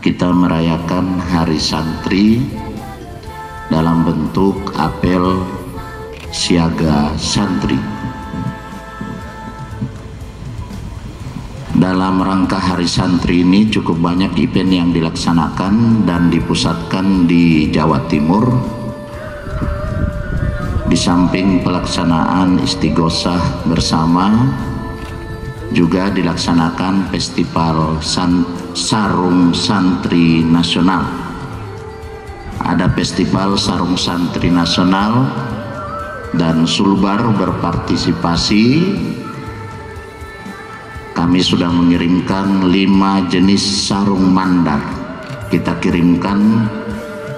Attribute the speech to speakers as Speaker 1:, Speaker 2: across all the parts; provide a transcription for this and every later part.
Speaker 1: kita merayakan Hari Santri dalam bentuk apel siaga santri. Dalam rangka Hari Santri ini cukup banyak event yang dilaksanakan dan dipusatkan di Jawa Timur. Di samping pelaksanaan istighosah bersama, juga dilaksanakan Festival San Sarung Santri Nasional. Ada Festival Sarung Santri Nasional dan Sulbar berpartisipasi. Kami sudah mengirimkan lima jenis sarung mandar. Kita kirimkan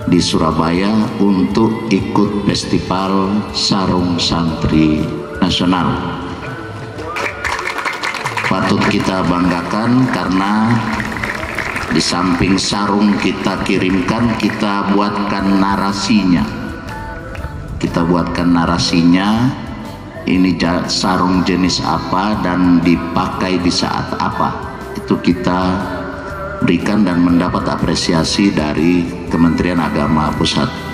Speaker 1: di Surabaya untuk ikut Festival Sarung Santri Nasional. Patut kita banggakan karena di samping sarung kita kirimkan, kita buatkan narasinya. Kita buatkan narasinya, ini sarung jenis apa dan dipakai di saat apa. Itu kita berikan dan mendapat apresiasi dari Kementerian Agama Pusat.